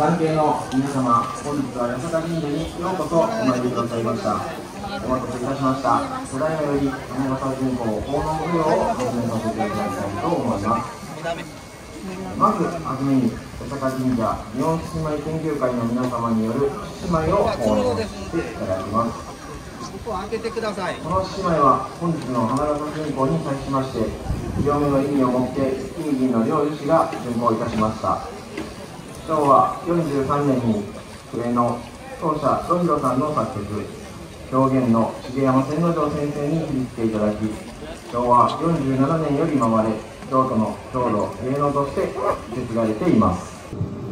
ご関係の皆様、本日は八坂神社にようこそお参りくださいました。お待たせいたしました。ただいまより、山形銀行奉納無料を始めさせていただきたいと思います。まず、はじめに、八坂神社日本獅子舞研究会の皆様による獅子舞を奉納していただきます。ここ開けてください。この獅子舞は本日の花形銀行に際しまして、両目の意味をもって、金銀の両樹が巡行いたしました。昭和43年に上の当社ロヒロさんの作曲表現の重山千之丞先生に響いていただき昭和47年より生まれ京都の郷土芸能として受け継がれています。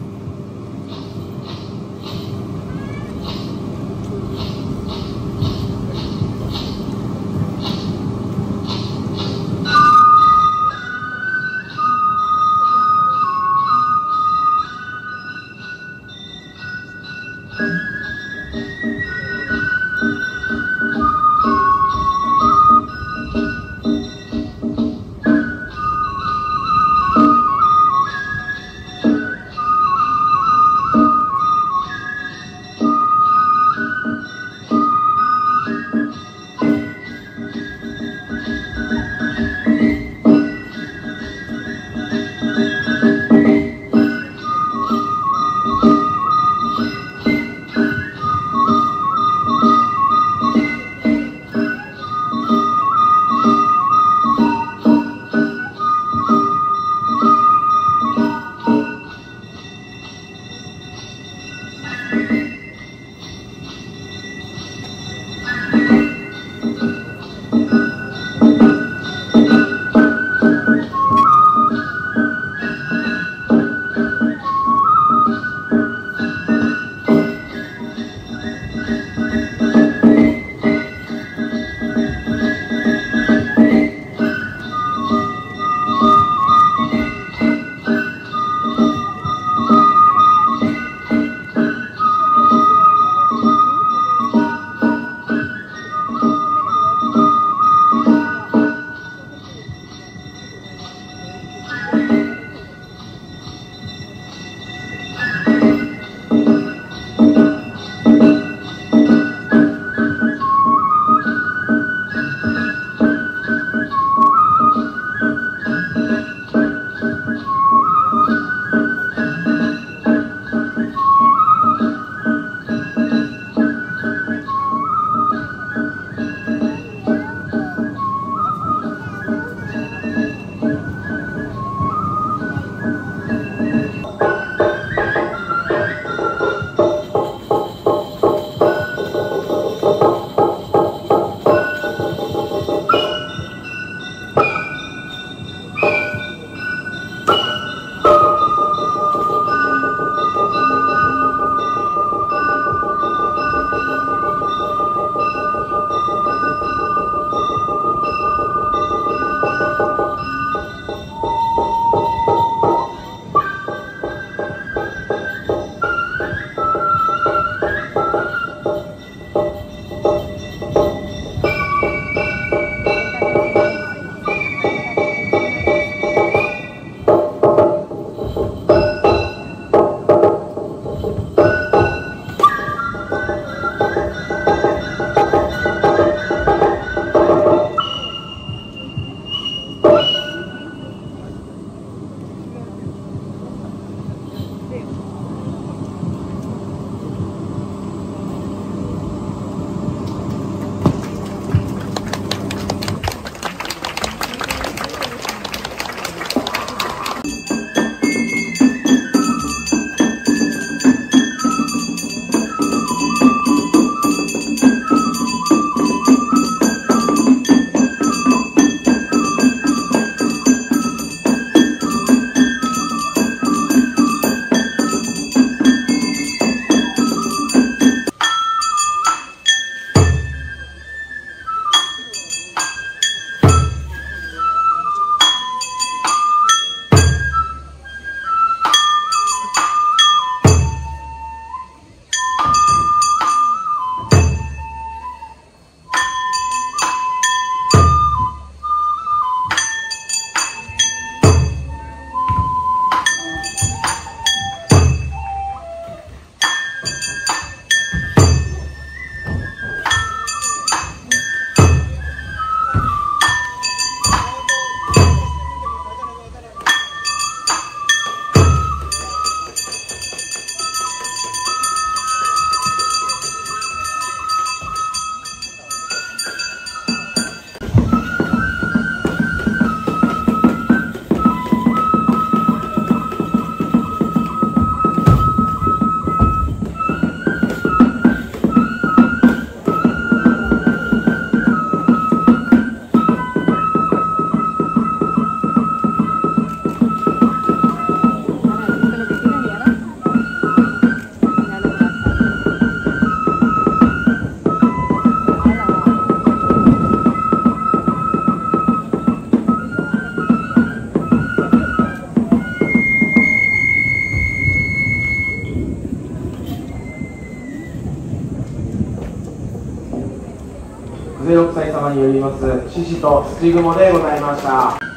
によります獅子と土蜘蛛でございました。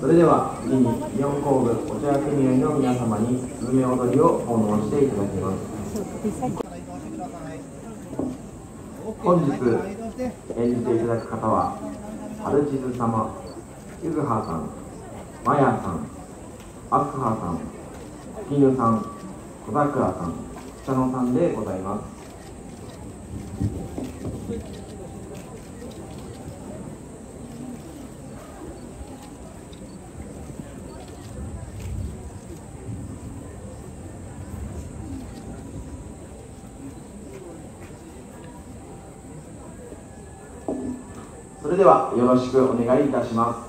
それでは次に日本工具お茶屋組合の皆様にスズメ踊りを奉納していただきます。本日。演じていただく方はアルチズ様ユズハさんマヤさんアスハさんキヌさん小桜さん茶野さんでございますではよろしくお願いいたします。